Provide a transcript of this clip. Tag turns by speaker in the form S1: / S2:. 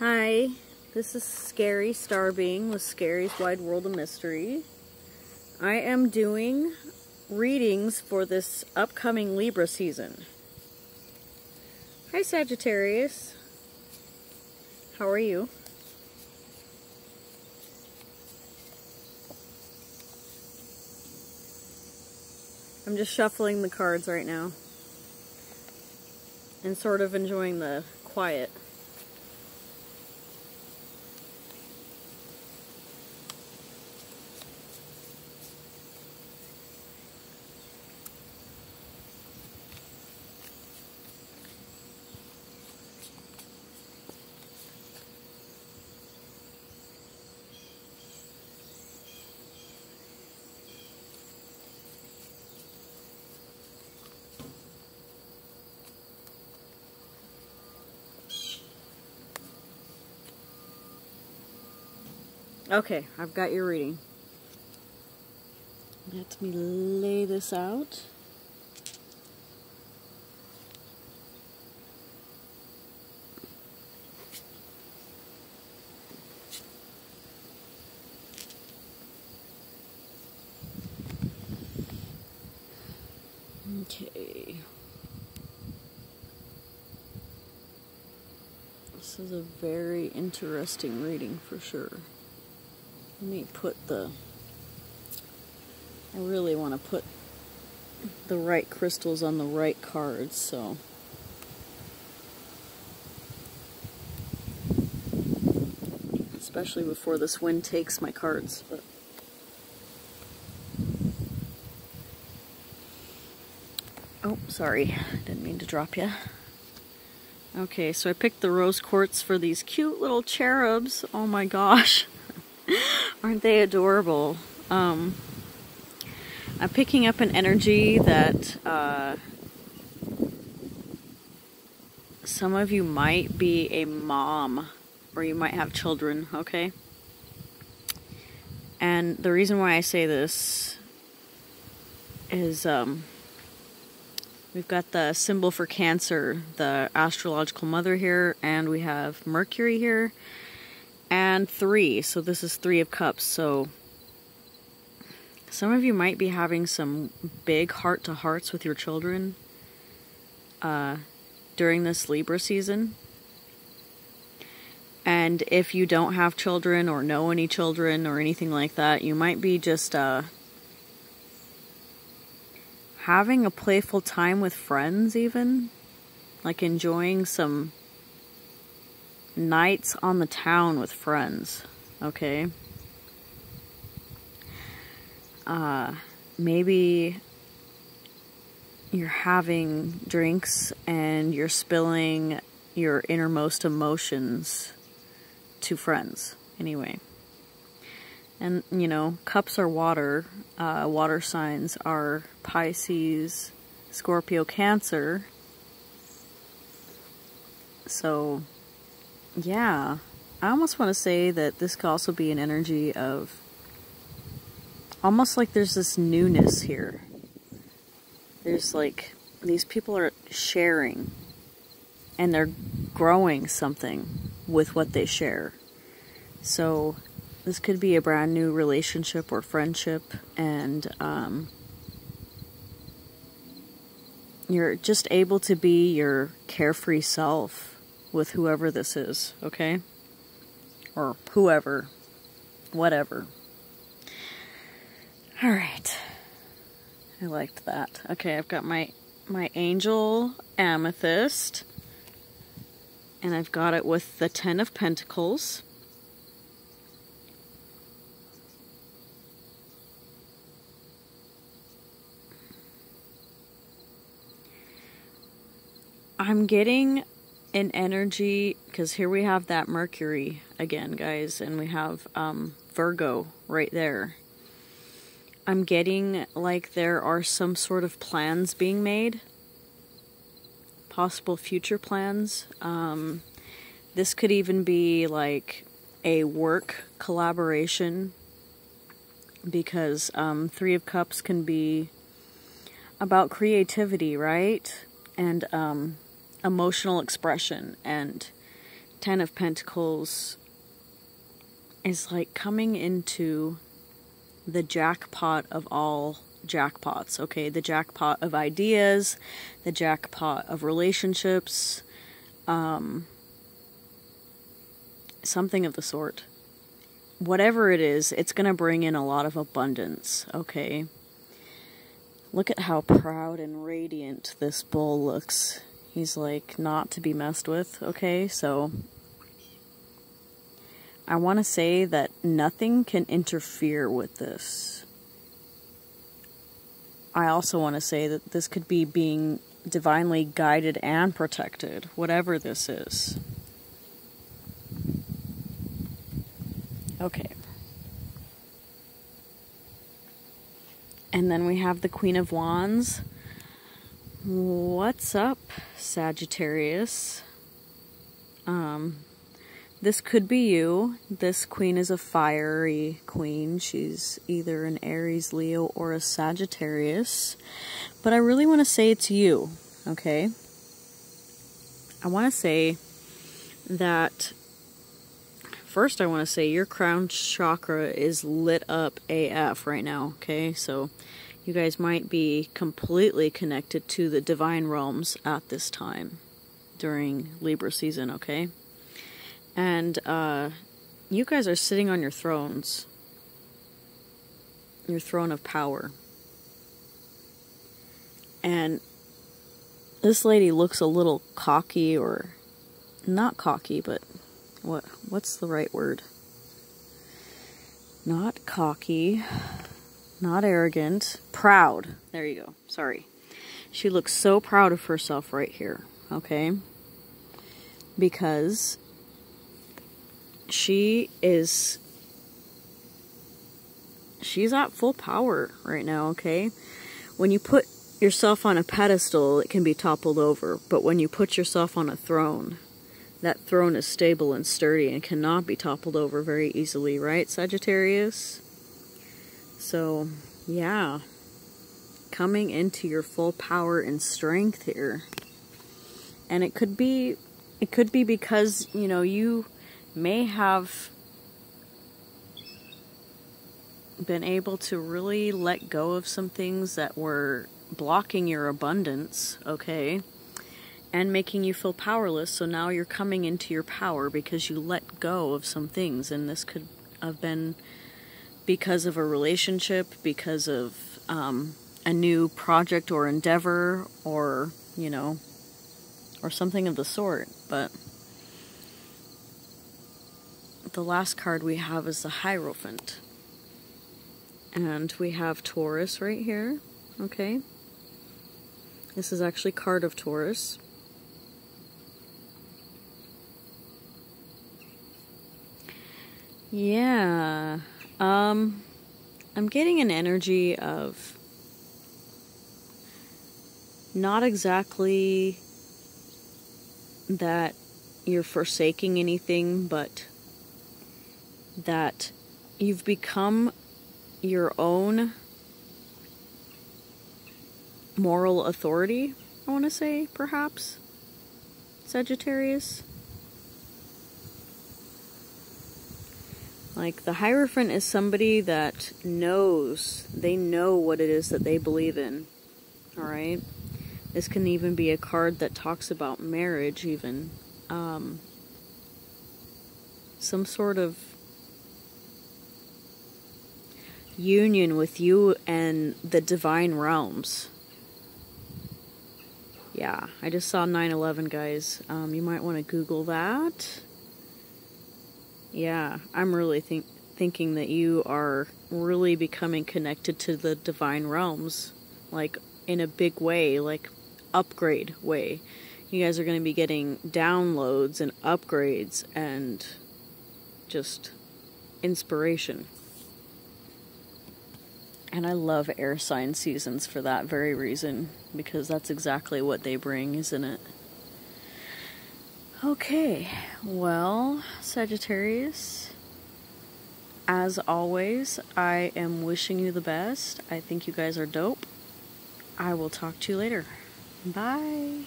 S1: Hi, this is Scary Starbeing with Scary's Wide World of Mystery. I am doing readings for this upcoming Libra season. Hi Sagittarius. How are you? I'm just shuffling the cards right now and sort of enjoying the quiet. Okay, I've got your reading. Let me lay this out. Okay. This is a very interesting reading for sure. Let me put the, I really want to put the right crystals on the right cards, so. Especially before this wind takes my cards. But. Oh, sorry. Didn't mean to drop you. Okay, so I picked the rose quartz for these cute little cherubs. Oh my gosh. Aren't they adorable? Um, I'm picking up an energy that uh, some of you might be a mom or you might have children, okay? And the reason why I say this is um, we've got the symbol for Cancer, the astrological mother here, and we have Mercury here and three. So this is three of cups. So some of you might be having some big heart to hearts with your children uh, during this Libra season. And if you don't have children or know any children or anything like that, you might be just uh, having a playful time with friends, even. Like enjoying some nights on the town with friends, okay? Uh, maybe you're having drinks and you're spilling your innermost emotions to friends, anyway. And, you know, cups are water. Uh, water signs are Pisces, Scorpio, Cancer. So, yeah, I almost want to say that this could also be an energy of almost like there's this newness here. There's like these people are sharing and they're growing something with what they share. So this could be a brand new relationship or friendship and um, you're just able to be your carefree self with whoever this is, okay? Or whoever, whatever. All right. I liked that. Okay, I've got my my angel amethyst and I've got it with the 10 of pentacles. I'm getting an energy because here we have that Mercury again, guys, and we have um, Virgo right there. I'm getting like there are some sort of plans being made, possible future plans. Um, this could even be like a work collaboration because um, Three of Cups can be about creativity, right? And um, emotional expression and Ten of Pentacles is like coming into the jackpot of all jackpots, okay? The jackpot of ideas, the jackpot of relationships, um, something of the sort. Whatever it is, it's going to bring in a lot of abundance, okay? Look at how proud and radiant this bull looks. He's like not to be messed with, okay? So I want to say that nothing can interfere with this. I also want to say that this could be being divinely guided and protected, whatever this is. Okay. And then we have the Queen of Wands. What's up, Sagittarius? Um, this could be you. This queen is a fiery queen. She's either an Aries, Leo, or a Sagittarius. But I really want to say it's you, okay? I want to say that first I want to say your crown chakra is lit up AF right now, okay? So you guys might be completely connected to the divine realms at this time during Libra season, okay? And uh, you guys are sitting on your thrones, your throne of power. And this lady looks a little cocky or not cocky, but what what's the right word? Not cocky, not arrogant, proud. There you go. Sorry. She looks so proud of herself right here, okay? Because she is she's at full power right now, okay? When you put yourself on a pedestal, it can be toppled over, but when you put yourself on a throne, that throne is stable and sturdy and cannot be toppled over very easily, right, Sagittarius? So, yeah. Coming into your full power and strength here. And it could be it could be because, you know, you may have been able to really let go of some things that were blocking your abundance, okay, and making you feel powerless. So now you're coming into your power because you let go of some things, and this could have been because of a relationship, because of um, a new project or endeavor, or, you know, or something of the sort. But the last card we have is the Hierophant. And we have Taurus right here, okay? This is actually card of Taurus. Yeah, um, I'm getting an energy of not exactly that you're forsaking anything, but that you've become your own moral authority, I want to say, perhaps, Sagittarius. Like, the Hierophant is somebody that knows, they know what it is that they believe in, alright? This can even be a card that talks about marriage, even. Um, some sort of union with you and the divine realms. Yeah, I just saw 9 11, guys. Um, you might want to Google that. Yeah, I'm really think thinking that you are really becoming connected to the divine realms, like in a big way, like upgrade way. You guys are going to be getting downloads and upgrades and just inspiration. And I love air sign seasons for that very reason, because that's exactly what they bring, isn't it? Okay, well, Sagittarius, as always, I am wishing you the best. I think you guys are dope. I will talk to you later. Bye.